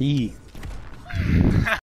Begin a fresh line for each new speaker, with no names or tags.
E.